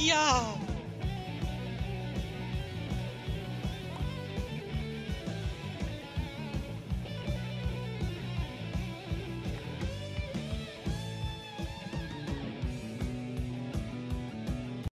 Yeah.